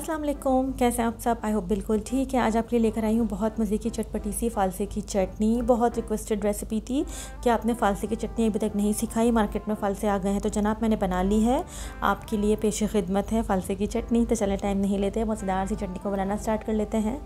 अस्सलाम वालेकुम कैसे हैं आप सब? आई होप बिल्कुल ठीक है। आज आपके लिए लेकर आई हूँ बहुत मज़े की चटपटी सी फालसे की चटनी। बहुत रिक्वेस्टेड रेसिपी थी कि आपने फालसे की चटनी अभी तक नहीं सिखाई। मार्केट में फालसे आ गए हैं तो जनाब मैंने बना ली है। आपके लिए पेश खिदमत है फालसे की चटनी। तो चलें टाइम नहीं लेते, मज़ेदार सी चटनी को बनाना स्टार्ट कर लेते हैं।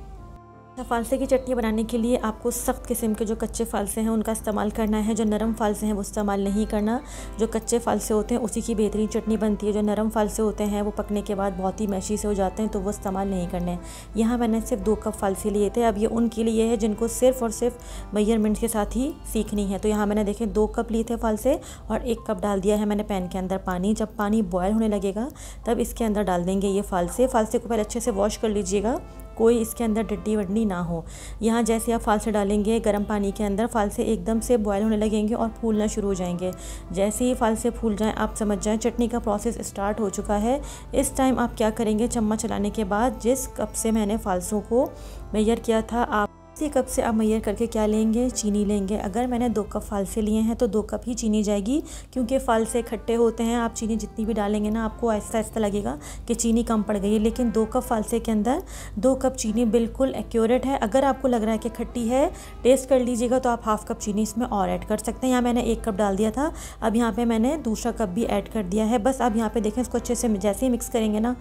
फालसे की चटनी बनाने के लिए आपको सख्त किस्म के जो कच्चे फालसे हैं, उनका इस्तेमाल करना है। जो नरम फालसे हैं, वो इस्तेमाल नहीं करना। जो कच्चे फालसे होते हैं, उसी की बेहतरीन चटनी बनती है। जो नरम फालसे होते हैं, वो पकने के बाद बहुत ही मैशी से हो जाते हैं तो वो इस्तेमाल नहीं करने यहाँ मैंने सिर्फ़ दो कप फालसे लिए थे। अब ये उनके लिए है, जिनको सिर्फ़ और सिर्फ़ मयरमेंट के साथ ही सीखनी है। तो यहाँ मैंने देखें, दो कप लिए थे फालसे और एक कप डाल दिया है मैंने पैन के अंदर पानी। जब पानी बॉयल होने लगेगा, तब इसके अंदर डाल देंगे ये फालसे। फालसे को पहले अच्छे से वॉश कर लीजिएगा। कोई इसके अंदर डड्डी वड्डी ना हो। यहाँ जैसे आप फालसे डालेंगे, गर्म पानी के अंदर फालसे एकदम से बॉयल होने लगेंगे और फूलना शुरू हो जाएँगे। जैसे ही फालसे फूल जाएँ, आप समझ जाएँ, चटनी का प्रोसेस स्टार्ट हो चुका है। इस टाइम आप क्या करेंगे, चम्मच चलाने के बाद जिस कप से मैंने फालसों को मैयर किया था, आप इसी कप से आप मैयर करके क्या लेंगे? चीनी लेंगे। अगर मैंने दो कप फालसे लिए हैं तो दो कप ही चीनी जाएगी, क्योंकि फालसे खट्टे होते हैं। आप चीनी जितनी भी डालेंगे ना, आपको ऐसा ऐसा लगेगा कि चीनी कम पड़ गई है। लेकिन दो कप फालसे के अंदर दो कप चीनी बिल्कुल एक्यूरेट है। अगर आपको लग रहा है कि खट्टी है, टेस्ट कर लीजिएगा तो आप हाफ़ कप चीनी इसमें और ऐड कर सकते हैं। यहाँ मैंने एक कप डाल दिया था। अब यहाँ पर मैंने दूसरा कप भी ऐड कर दिया है। बस अब यहाँ पर देखें, इसको अच्छे से जैसे ही मिक्स करेंगे ना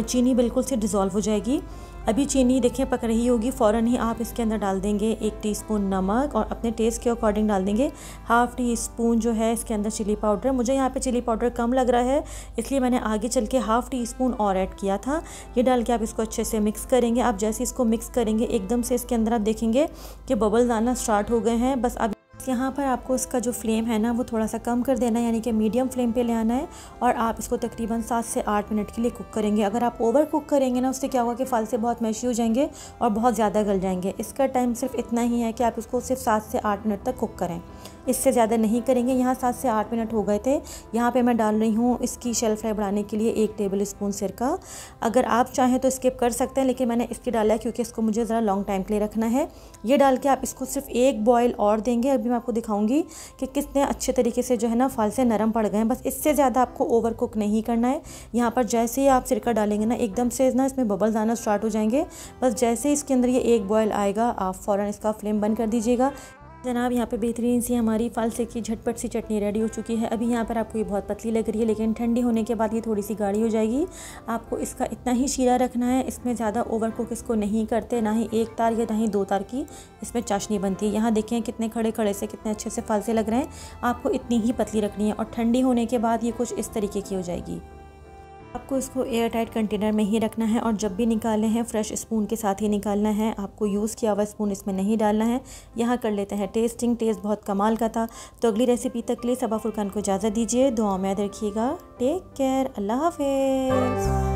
चीनी बिल्कुल से डिज़ोल्व हो जाएगी। अभी चीनी देखें पक रही होगी। फ़ौरन ही आप इसके अंदर डाल देंगे एक टीस्पून नमक और अपने टेस्ट के अकॉर्डिंग डाल देंगे। हाफ़ टी स्पून जो है इसके अंदर चिली पाउडर मुझे यहाँ पे चिली पाउडर कम लग रहा है, इसलिए मैंने आगे चल के हाफ़ टी स्पून और ऐड किया था। ये डाल के आप इसको अच्छे से मिक्स करेंगे। आप जैसे इसको मिक्स करेंगे, एकदम से इसके अंदर आप देखेंगे कि बबल्स आना स्टार्ट हो गए हैं। बस अब यहाँ पर आपको इसका जो फ्लेम है ना, वो थोड़ा सा कम कर देना है, यानी कि मीडियम फ्लेम पे ले आना है और आप इसको तकरीबन सात से आठ मिनट के लिए कुक करेंगे। अगर आप ओवर कुक करेंगे ना, उससे क्या होगा कि फल से बहुत मैशी हो जाएँगे और बहुत ज़्यादा गल जाएँगे। इसका टाइम सिर्फ़ इतना ही है कि आप इसको सिर्फ़ सात से आठ मिनट तक कुक करें। इससे ज़्यादा नहीं करेंगे। यहाँ सात से आठ मिनट हो गए थे। यहाँ पे मैं डाल रही हूँ इसकी शेल्फ फ्राई बढ़ाने के लिए एक टेबल स्पून सिरका अगर आप चाहें तो स्किप कर सकते हैं, लेकिन मैंने इसकी डाला है क्योंकि इसको मुझे ज़रा लॉन्ग टाइम के लिए रखना है। ये डाल के आप इसको सिर्फ़ एक बॉयल और देंगे। अभी मैं आपको दिखाऊँगी कि कितने अच्छे तरीके से जो है ना फल से नरम पड़ गए हैं। बस इससे ज़्यादा आपको ओवर कुक नहीं करना है। यहाँ पर जैसे ही आप सिरका डालेंगे ना, एकदम से ना इसमें बबल्स आना स्टार्ट हो जाएँगे। बस जैसे ही इसके अंदर ये एक बॉयल आएगा, आप फ़ौरन इसका फ्लेम बंद कर दीजिएगा। जनाब, यहाँ पे बेहतरीन सी हमारी फालसे की झटपट सी चटनी रेडी हो चुकी है। अभी यहाँ पर आपको ये बहुत पतली लग रही है, लेकिन ठंडी होने के बाद ये थोड़ी सी गाढ़ी हो जाएगी। आपको इसका इतना ही शीरा रखना है, इसमें ज़्यादा ओवर कुक इसको नहीं करते, ना ही एक तार या ना ही दो तार की इसमें चाशनी बनती है। यहाँ देखें कितने खड़े खड़े से, कितने अच्छे से फालसे लग रहे हैं। आपको इतनी ही पतली रखनी है और ठंडी होने के बाद ये कुछ इस तरीके की हो जाएगी। आपको इसको एयर टाइट कंटेनर में ही रखना है और जब भी निकालने हैं, फ्रेश स्पून के साथ ही निकालना है। आपको यूज़ किया हुआ स्पून इसमें नहीं डालना है। यहाँ कर लेते हैं टेस्टिंग। टेस्ट बहुत कमाल का था। तो अगली रेसिपी तक के लिए सबा फुरकान को इजाज़त दीजिए। दुआ में याद रखिएगा। टेक केयर अल्लाह हाफिज़।